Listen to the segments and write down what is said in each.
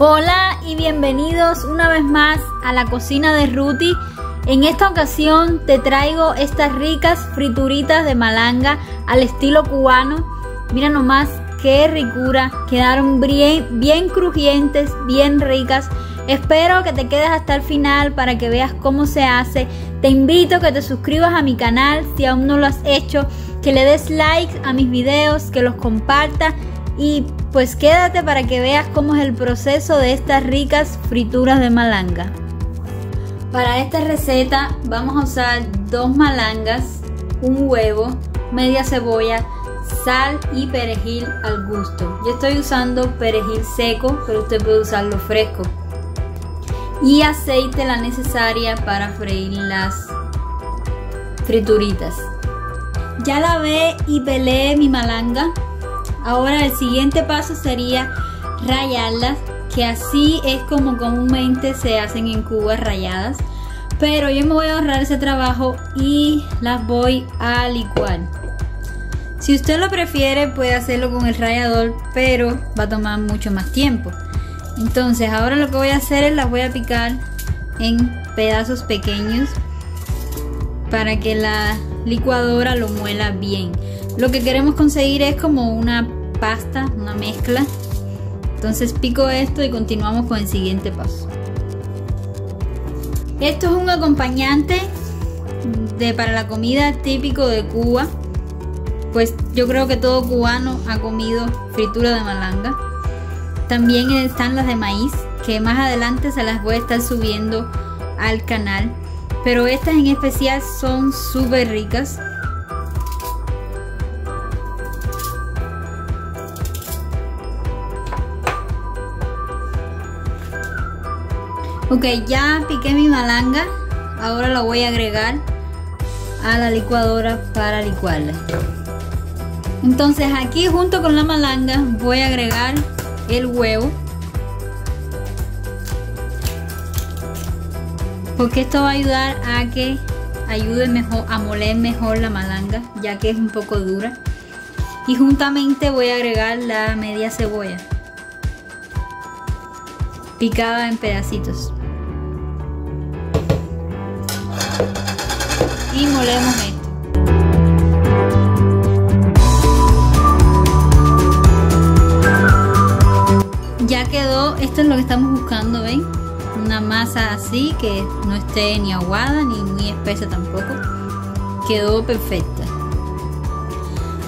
Hola y bienvenidos una vez más a la cocina de Ruti. En esta ocasión te traigo estas ricas frituritas de malanga al estilo cubano. Mira nomás qué ricura, quedaron bien, bien crujientes, bien ricas. Espero que te quedes hasta el final para que veas cómo se hace. Te invito a que te suscribas a mi canal si aún no lo has hecho, que le des like a mis videos, que los compartas y pues quédate para que veas cómo es el proceso de estas ricas frituras de malanga. Para esta receta vamos a usar dos malangas, un huevo, media cebolla, sal y perejil al gusto. Yo estoy usando perejil seco, pero usted puede usarlo fresco. Y aceite la necesaria para freír las frituritas. Ya lavé y pelé mi malanga Ahora el siguiente paso sería rayarlas, que así es como comúnmente se hacen en Cuba rayadas. Pero yo me voy a ahorrar ese trabajo y las voy a licuar. Si usted lo prefiere puede hacerlo con el rallador, pero va a tomar mucho más tiempo. Entonces ahora lo que voy a hacer es las voy a picar en pedazos pequeños para que la licuadora lo muela bien. Lo que queremos conseguir es como una pasta, una mezcla. Entonces pico esto y continuamos con el siguiente paso. Esto es un acompañante de, para la comida típico de Cuba. Pues yo creo que todo cubano ha comido fritura de malanga. También están las de maíz, que más adelante se las voy a estar subiendo al canal. Pero estas en especial son súper ricas. Ok, ya piqué mi malanga. Ahora la voy a agregar a la licuadora para licuarla. Entonces aquí junto con la malanga voy a agregar el huevo. Porque esto va a ayudar a que ayude mejor a moler mejor la malanga, ya que es un poco dura. Y juntamente voy a agregar la media cebolla picada en pedacitos. Y molemos esto. Ya quedó, esto es lo que estamos buscando, ¿ven? Una masa así que no esté ni aguada ni muy espesa tampoco. Quedó perfecta.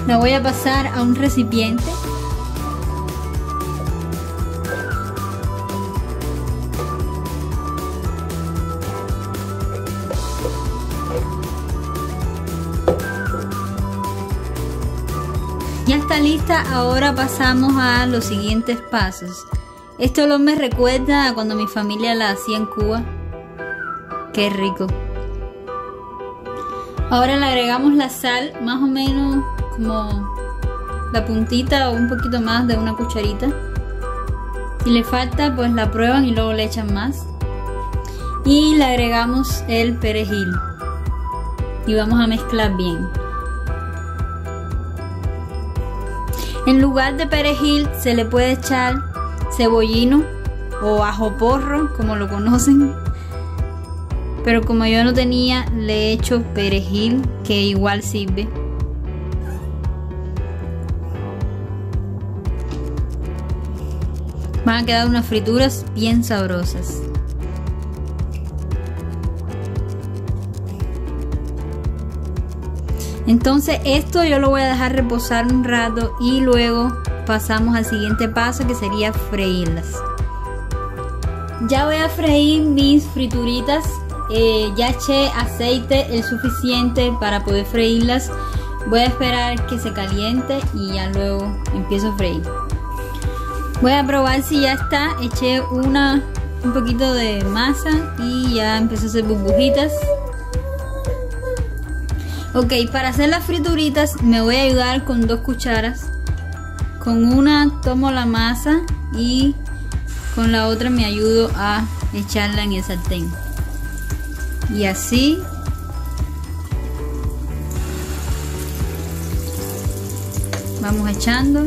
La voy a pasar a un recipiente está lista, ahora pasamos a los siguientes pasos. Esto lo me recuerda a cuando mi familia la hacía en Cuba. Qué rico. Ahora le agregamos la sal, más o menos como la puntita o un poquito más de una cucharita. Si le falta, pues la prueban y luego le echan más. Y le agregamos el perejil. Y vamos a mezclar bien. En lugar de perejil se le puede echar cebollino o ajo porro, como lo conocen. Pero como yo no tenía, le he hecho perejil, que igual sirve. Van a quedar unas frituras bien sabrosas. Entonces esto yo lo voy a dejar reposar un rato y luego pasamos al siguiente paso que sería freírlas. Ya voy a freír mis frituritas. Eh, ya eché aceite el suficiente para poder freírlas. Voy a esperar que se caliente y ya luego empiezo a freír. Voy a probar si ya está. Eché una, un poquito de masa y ya empezó a hacer burbujitas. Ok, para hacer las frituritas me voy a ayudar con dos cucharas. Con una tomo la masa y con la otra me ayudo a echarla en el sartén. Y así vamos echando.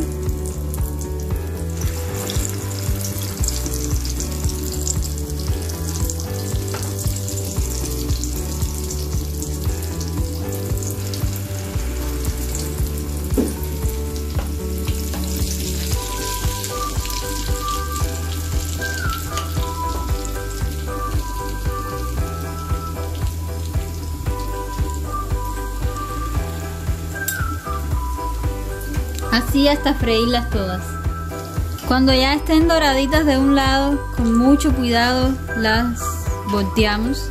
Así hasta freírlas todas. Cuando ya estén doraditas de un lado, con mucho cuidado las volteamos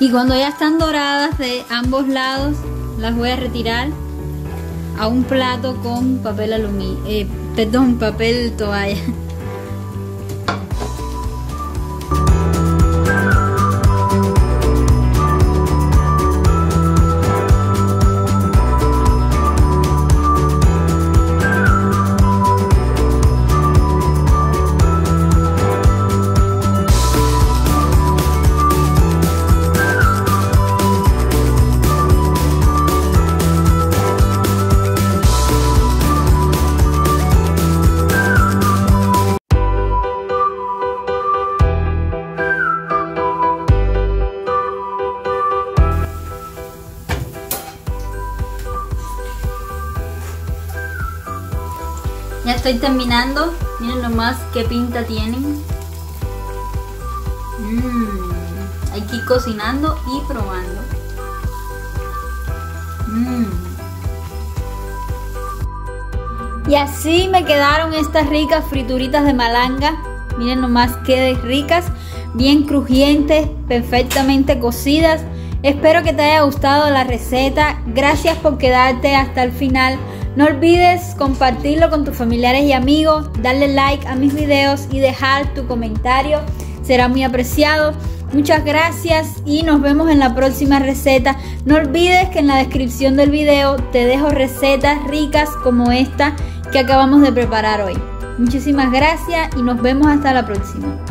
Y cuando ya están doradas de ambos lados, las voy a retirar a un plato con papel aluminio, eh, perdón, papel toalla. Ya estoy terminando. Miren nomás qué pinta tienen. Mmm. Hay que ir cocinando y probando. Mmm. Y así me quedaron estas ricas frituritas de malanga. Miren nomás qué ricas, bien crujientes, perfectamente cocidas. Espero que te haya gustado la receta. Gracias por quedarte hasta el final. No olvides compartirlo con tus familiares y amigos, darle like a mis videos y dejar tu comentario. Será muy apreciado. Muchas gracias y nos vemos en la próxima receta. No olvides que en la descripción del video te dejo recetas ricas como esta que acabamos de preparar hoy. Muchísimas gracias y nos vemos hasta la próxima.